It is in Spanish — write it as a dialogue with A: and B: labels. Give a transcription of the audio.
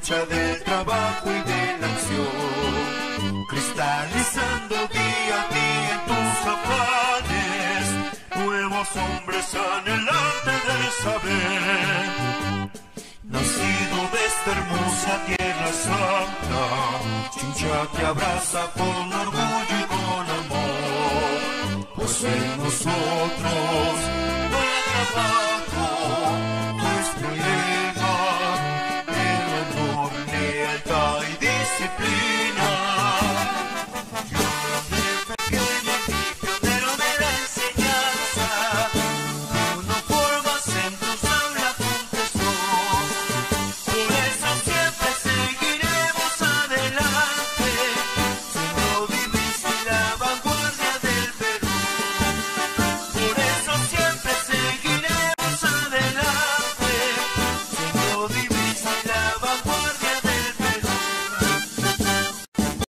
A: tierra del trabajo y de la acción, cristalizando día a día en tus afanes, nuevos hombres anhelantes del saber, nacido de esta hermosa tierra santa, chincha te abraza con orgullo y con amor, pues en nosotros nuestra paz